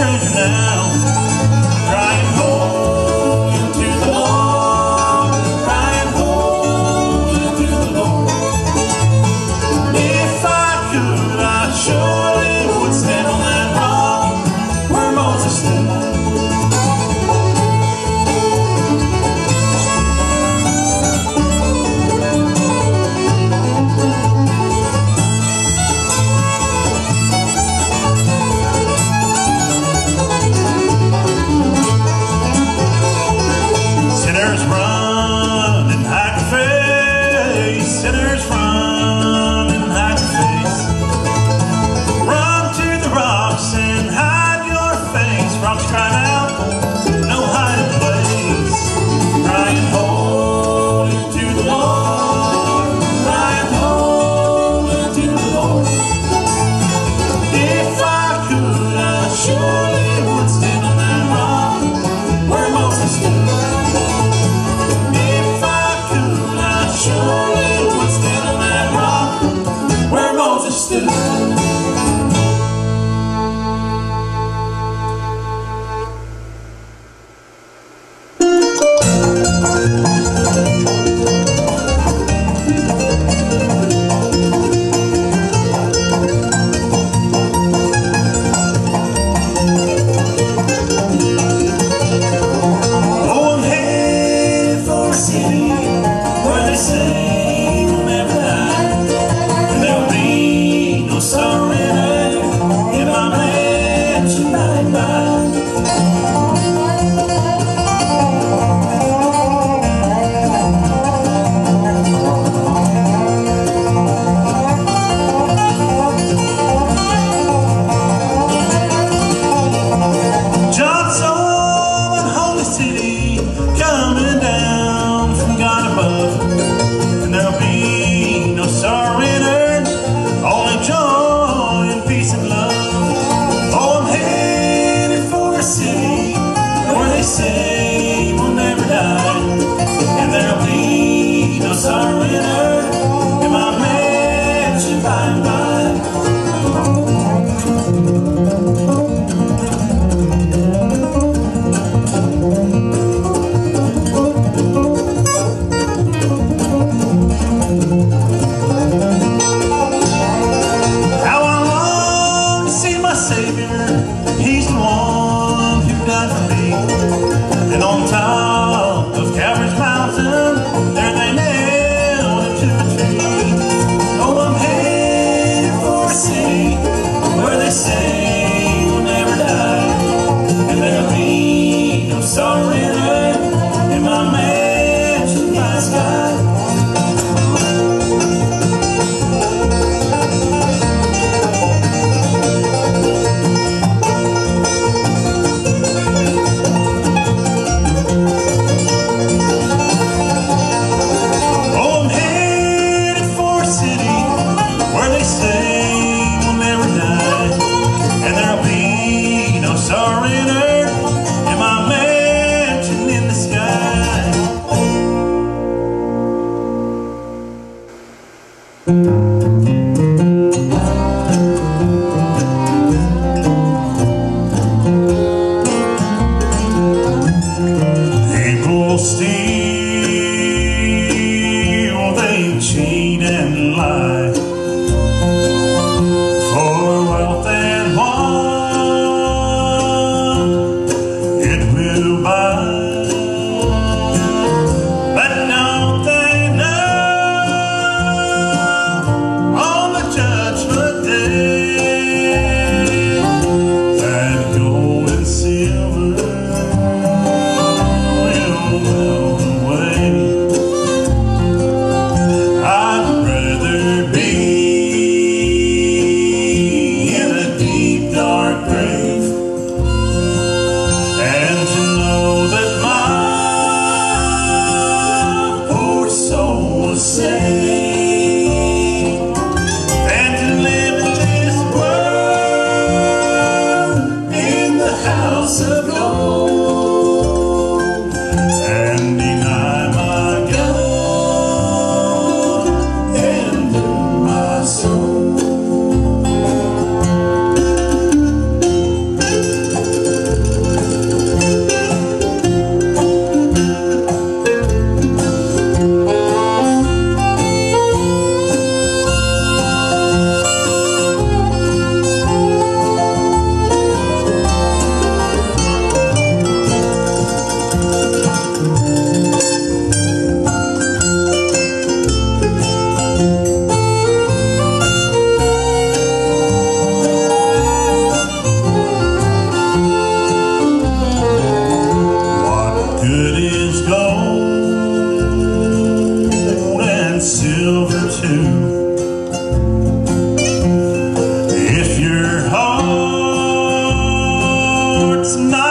stranger now. towards my